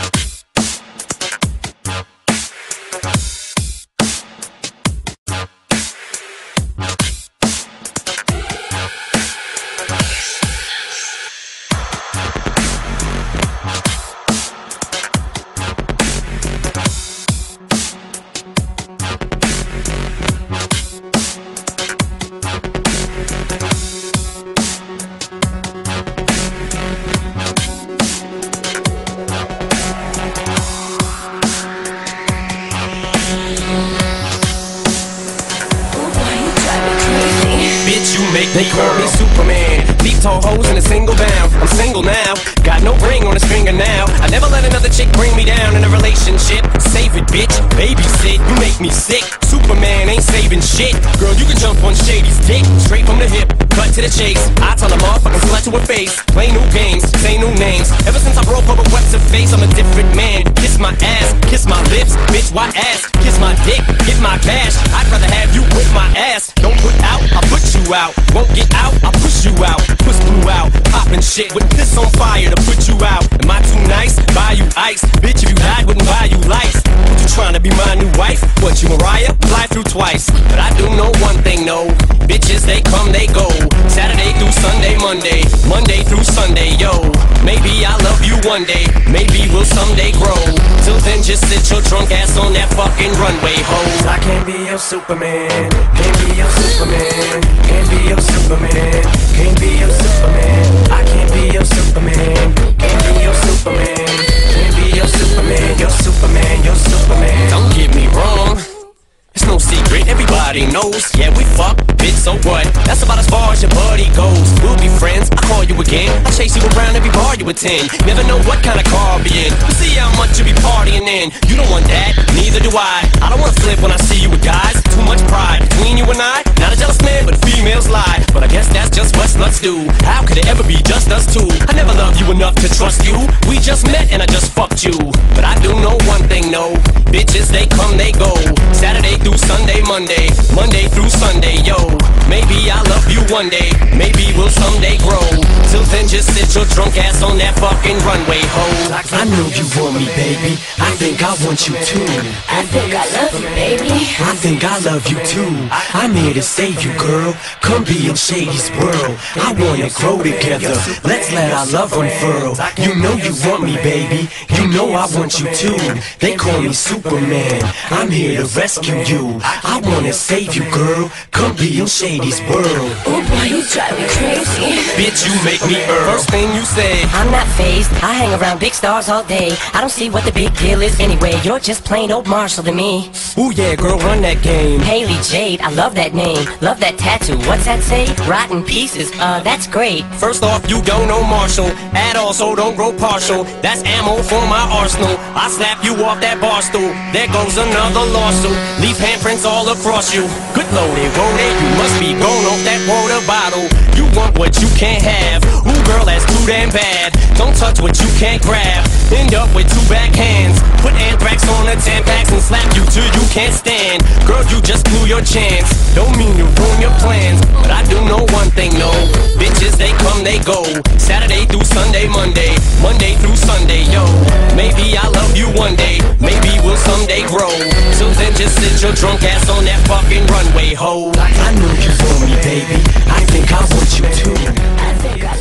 out. They call me Superman. Deep tall hoes in a single bound. I'm single now. Got no ring on a stringer now. I never let another chick bring me down in a relationship. Save it, bitch. Babysit. You make me sick. Superman ain't saving shit. Girl, you can jump on Shady's dick. Straight from the hip. Cut to the chase. I tell a motherfucking slut to her face. Play new games. Say new names. Ever since I broke up with what's her face, I'm a different man. Kiss my ass. Kiss my lips. Bitch, why ass? Shit with this on fire to put you out. Am I too nice? Buy you ice. Bitch, if you died, wouldn't buy you lights. What you trying to be my new wife? What you Mariah? Fly through twice. But I do know one thing, no. Bitches, they come, they go. Saturday through Sunday, Monday. Monday through Sunday, yo. Maybe I'll love you one day. Maybe we'll someday grow. Till then, just sit your drunk ass on that fucking runway, ho. I can't be your Superman. Can't be your Superman. Can't be your Superman. Can't be your Superman. Be your Superman. Can't be your Superman. Can't be your Superman. Your Superman. Your Superman. Don't get me wrong. It's no secret, everybody knows. Yeah, we fuck, bitch, so what? That's about as far as your buddy goes. We'll be friends, I call you again. I chase you around every bar you attend. Never know what kind of car I'll be in. You see how much you be partying in. You don't want that, neither do I. I don't want to flip when I see you with guys. Too much pride between you and I. Not a jealous man, but females lie. But I guess that's just what sluts do. How could it ever be just us enough to trust you. We just met and I just fucked you. But I do know one thing, no. Bitches, they come, they go. Saturday through Sunday, Monday, Monday through Sunday, yo. Maybe I'll love you one day, maybe we'll someday grow. Till then, just sit your drunk ass on that fucking runway, ho. I know you want me, baby. I think I want you too. I think I love you, baby. I think I love you too. I'm here to save you, girl. Come be in Shady's world. I wanna grow together. Let's let our love unfurl. You know you want me, baby. You know I want you too. They call me Superman. I'm here to rescue you. I wanna save you, girl. Come be in Shady's world. Oh boy, you drive me crazy. Bitch, you make me Earl. First thing you say. I'm not fazed. I hang around big stars all day. I don't see what the big deal is anyway. You're just plain old Marshall to me. Ooh yeah, girl, run that game. Hailie Jade, I love that name. Love that tattoo. What's that say? Rotten pieces. Uh, that's great. First off, you don't know Marshall at all, so don't grow partial. That's ammo for my arsenal. I slap you off that bar stool. There goes another lawsuit. Leave handprints all across you. Good loaded, loaded. You must be gone off that water bottle. Want what you can't have. Ooh, girl, that's too damn bad. Don't touch what you can't grab. End up with two backhands. Put anthrax on the Tampax and slap you till you can't stand. Girl, you just blew your chance. Don't mean to ruin your plans, but I do know one thing, no they come, they go. Saturday through Sunday, Monday, Monday through Sunday, yo. Maybe I'll love you one day, maybe we'll someday grow. So then, just sit your drunk ass on that fucking runway, ho. I know you want me, baby. I think I want you too.